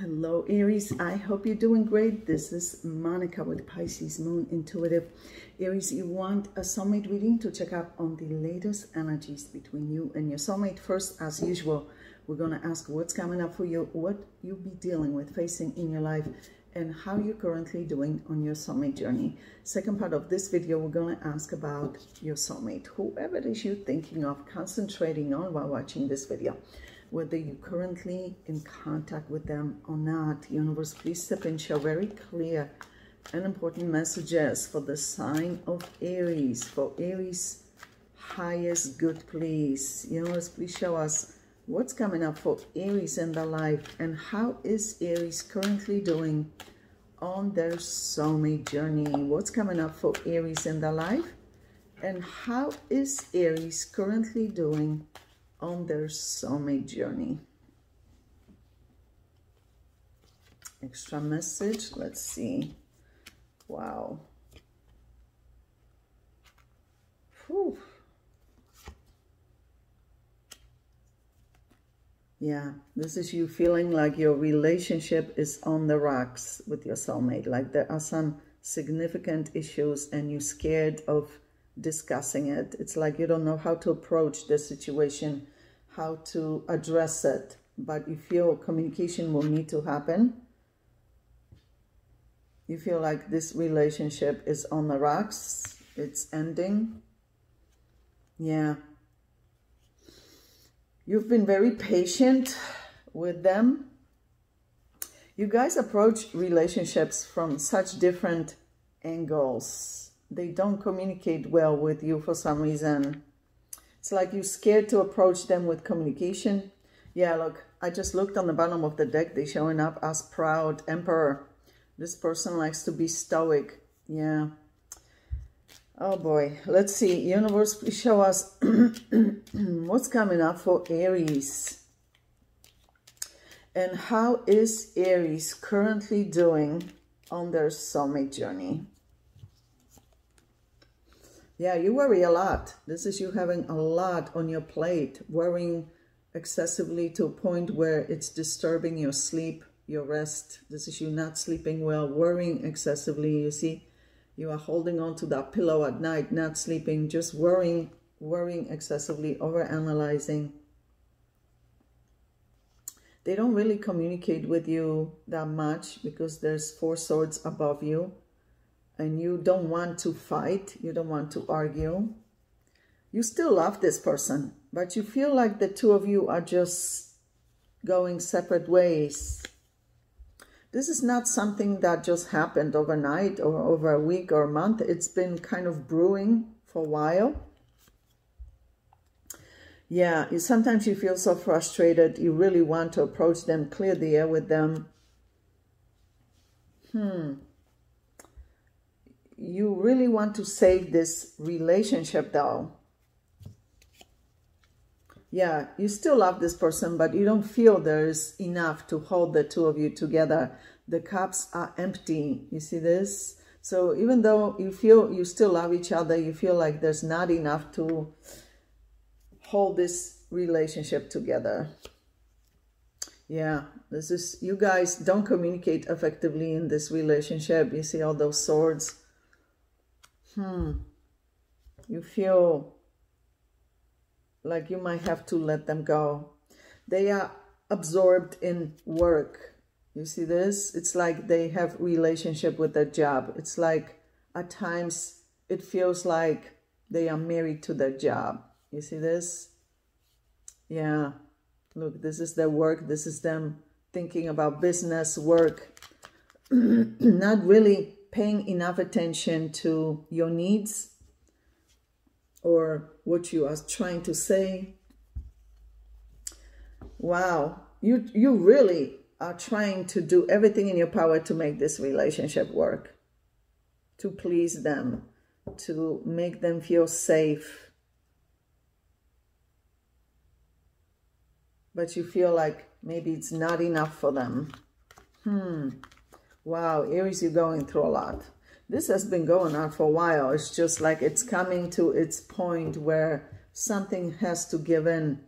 Hello Aries, I hope you're doing great. This is Monica with Pisces Moon Intuitive. Aries, you want a soulmate reading to check out on the latest energies between you and your soulmate. First, as usual, we're going to ask what's coming up for you, what you'll be dealing with, facing in your life, and how you're currently doing on your soulmate journey. Second part of this video, we're going to ask about your soulmate, whoever it is you're thinking of concentrating on while watching this video whether you're currently in contact with them or not. Universe, please step in, show very clear and important messages for the sign of Aries, for Aries' highest good, please. Universe, please show us what's coming up for Aries in their life and how is Aries currently doing on their soulmate journey. What's coming up for Aries in their life and how is Aries currently doing Oh, on their soulmate journey. Extra message, let's see. Wow. Whew. Yeah, this is you feeling like your relationship is on the rocks with your soulmate. Like there are some significant issues and you're scared of discussing it. It's like you don't know how to approach the situation how to address it, but you feel communication will need to happen. You feel like this relationship is on the rocks, it's ending. Yeah. You've been very patient with them. You guys approach relationships from such different angles. They don't communicate well with you for some reason. It's like you're scared to approach them with communication. Yeah, look, I just looked on the bottom of the deck. They're showing up as proud emperor. This person likes to be stoic. Yeah. Oh boy. Let's see. Universe, please show us what's coming up for Aries. And how is Aries currently doing on their soulmate journey? Yeah, you worry a lot. This is you having a lot on your plate, worrying excessively to a point where it's disturbing your sleep, your rest. This is you not sleeping well, worrying excessively. You see, you are holding on to that pillow at night, not sleeping, just worrying, worrying excessively, over analyzing. They don't really communicate with you that much because there's four swords above you and you don't want to fight, you don't want to argue, you still love this person, but you feel like the two of you are just going separate ways. This is not something that just happened overnight or over a week or a month. It's been kind of brewing for a while. Yeah, you, sometimes you feel so frustrated. You really want to approach them, clear the air with them. Hmm you really want to save this relationship though. Yeah, you still love this person, but you don't feel there's enough to hold the two of you together. The cups are empty. You see this? So even though you feel you still love each other, you feel like there's not enough to hold this relationship together. Yeah, this is, you guys don't communicate effectively in this relationship. You see all those swords hmm, you feel like you might have to let them go. They are absorbed in work. You see this? It's like they have relationship with their job. It's like at times it feels like they are married to their job. You see this? Yeah. Look, this is their work. This is them thinking about business, work. Not really paying enough attention to your needs or what you are trying to say. Wow, you, you really are trying to do everything in your power to make this relationship work, to please them, to make them feel safe. But you feel like maybe it's not enough for them. Hmm. Wow, Aries, you're going through a lot. This has been going on for a while. It's just like it's coming to its point where something has to give in.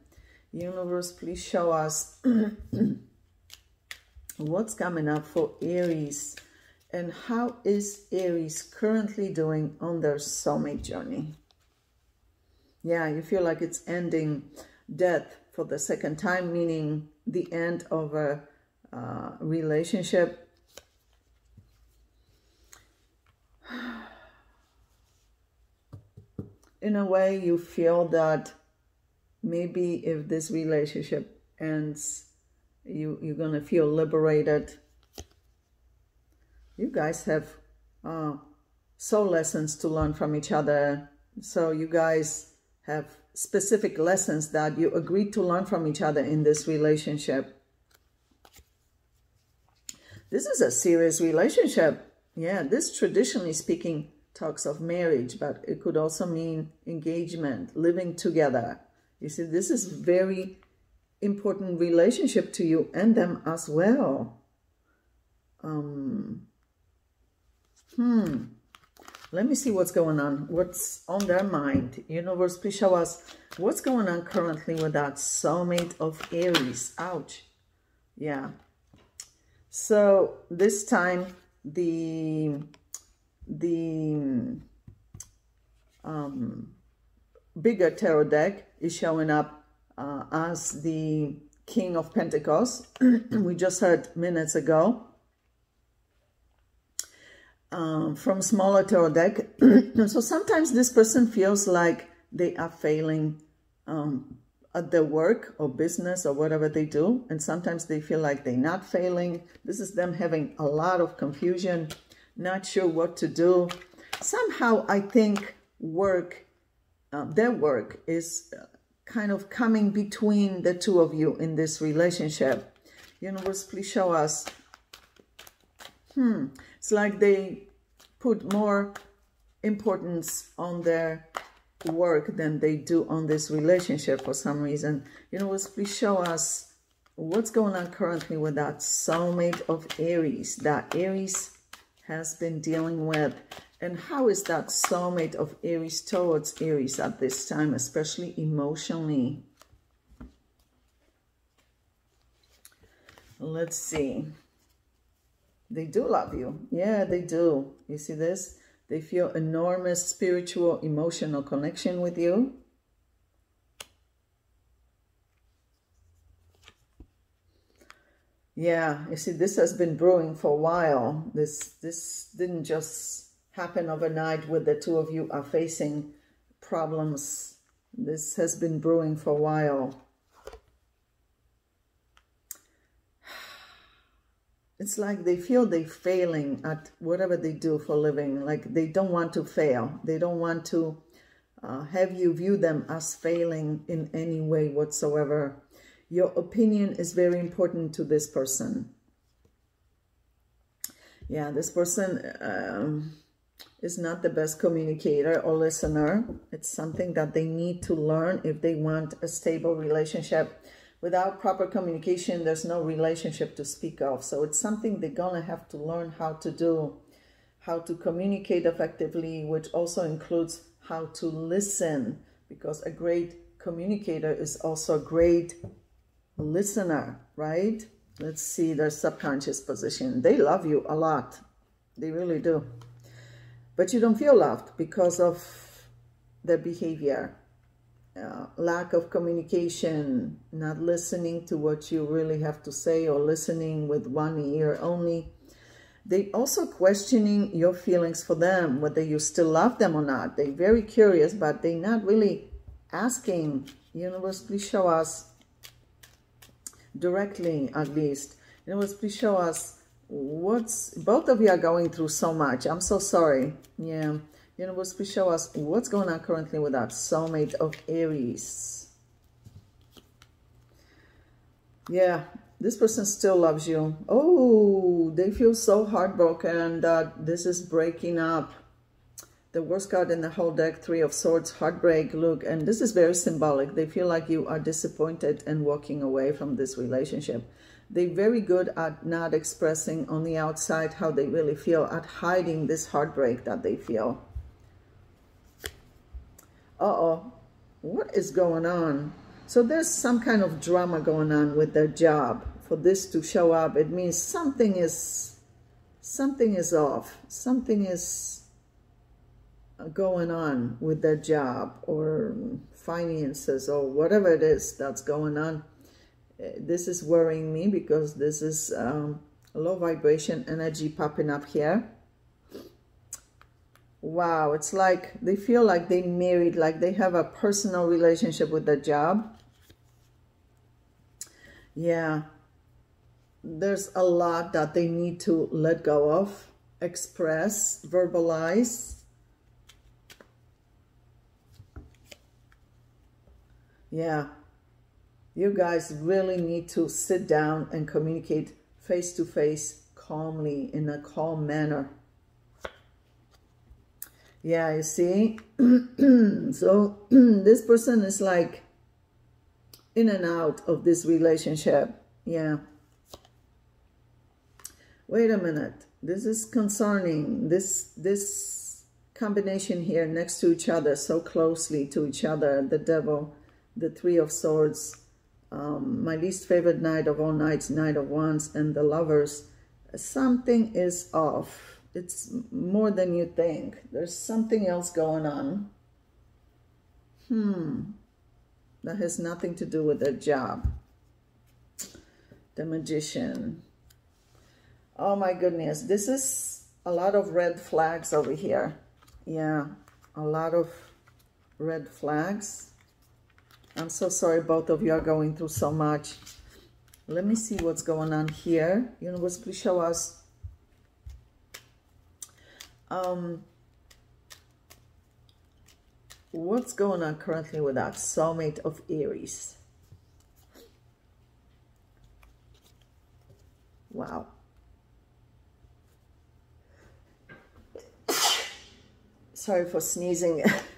Universe, please show us what's coming up for Aries and how is Aries currently doing on their soulmate journey? Yeah, you feel like it's ending death for the second time, meaning the end of a uh, relationship. In a way, you feel that maybe if this relationship ends, you, you're going to feel liberated. You guys have uh, soul lessons to learn from each other. So you guys have specific lessons that you agreed to learn from each other in this relationship. This is a serious relationship. Yeah, this traditionally speaking talks of marriage, but it could also mean engagement, living together. You see, this is very important relationship to you and them as well. Um, hmm. Let me see what's going on. What's on their mind? Universe, please show us what's going on currently with that soulmate of Aries. Ouch. Yeah. So this time the the um, bigger tarot deck is showing up uh, as the King of Pentacles. we just heard minutes ago um, from smaller tarot deck. so sometimes this person feels like they are failing um, at their work or business or whatever they do. And sometimes they feel like they're not failing. This is them having a lot of confusion, not sure what to do. Somehow I think work, uh, their work is uh, kind of coming between the two of you in this relationship. Universe, please show us. Hmm. It's like they put more importance on their work than they do on this relationship for some reason. You know, please show us what's going on currently with that soulmate of Aries that Aries has been dealing with. And how is that soulmate of Aries towards Aries at this time, especially emotionally? Let's see. They do love you. Yeah, they do. You see this? They feel enormous spiritual, emotional connection with you. Yeah, you see, this has been brewing for a while. This, this didn't just happen overnight with the two of you are facing problems. This has been brewing for a while. it's like they feel they're failing at whatever they do for living. Like they don't want to fail. They don't want to uh, have you view them as failing in any way whatsoever. Your opinion is very important to this person. Yeah, this person um, is not the best communicator or listener. It's something that they need to learn if they want a stable relationship without proper communication, there's no relationship to speak of. So it's something they're going to have to learn how to do, how to communicate effectively, which also includes how to listen, because a great communicator is also a great listener, right? Let's see their subconscious position. They love you a lot. They really do. But you don't feel loved because of their behavior uh, lack of communication, not listening to what you really have to say or listening with one ear only. They also questioning your feelings for them, whether you still love them or not. They're very curious, but they're not really asking. Universe, please show us directly, at least. Universe, please show us what's, both of you are going through so much. I'm so sorry. Yeah. Universe, please show us what's going on currently with that soulmate of Aries. Yeah, this person still loves you. Oh, they feel so heartbroken that this is breaking up. The worst card in the whole deck, Three of Swords, heartbreak, look, and this is very symbolic. They feel like you are disappointed and walking away from this relationship. They're very good at not expressing on the outside how they really feel, at hiding this heartbreak that they feel uh-oh, what is going on? So there's some kind of drama going on with their job for for this to show up, it means something is, something is off. Something is going on with that job or finances or whatever it is that's going on. This is worrying me because this is um, low vibration energy popping up here. Wow, it's like they feel like they married, like they have a personal relationship with the job. Yeah, there's a lot that they need to let go of, express, verbalize. Yeah, you guys really need to sit down and communicate face to face calmly in a calm manner. Yeah, you see? so this person is like in and out of this relationship. Yeah. Wait a minute. This is concerning. This this combination here next to each other, so closely to each other. The devil, the three of swords, um, my least favorite knight of all knights, Knight of Wands, and the lovers. Something is off. It's more than you think. There's something else going on. Hmm. That has nothing to do with their job. The Magician. Oh my goodness. This is a lot of red flags over here. Yeah. A lot of red flags. I'm so sorry both of you are going through so much. Let me see what's going on here. Universe, please show us. Um, what's going on currently with that soulmate of Aries? Wow. Sorry for sneezing.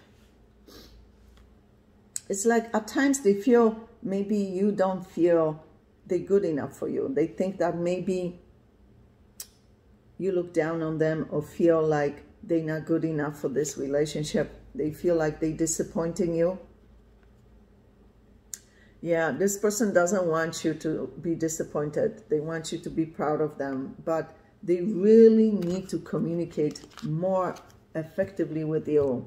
it's like at times they feel maybe you don't feel they're good enough for you. They think that maybe you look down on them or feel like they're not good enough for this relationship. They feel like they're disappointing you. Yeah, this person doesn't want you to be disappointed. They want you to be proud of them, but they really need to communicate more effectively with you.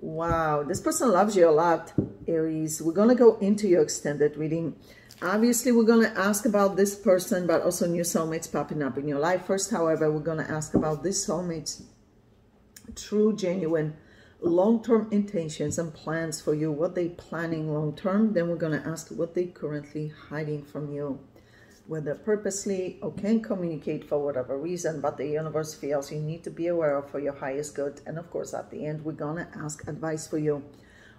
Wow, this person loves you a lot, Aries. We're going to go into your extended reading. Obviously, we're going to ask about this person, but also new soulmates popping up in your life. First, however, we're going to ask about this soulmate's true, genuine, long-term intentions and plans for you, what they planning long-term. Then we're going to ask what they currently hiding from you whether purposely or can communicate for whatever reason, but the universe feels you need to be aware of for your highest good. And of course, at the end, we're going to ask advice for you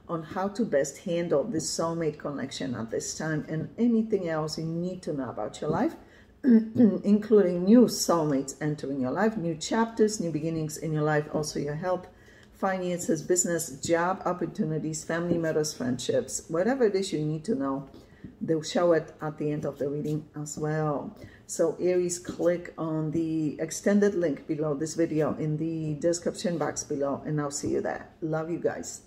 on how to best handle this soulmate connection at this time and anything else you need to know about your life, including new soulmates entering your life, new chapters, new beginnings in your life, also your health, finances, business, job opportunities, family matters, friendships, whatever it is you need to know They'll show it at the end of the reading as well. So Aries, click on the extended link below this video in the description box below and I'll see you there. Love you guys.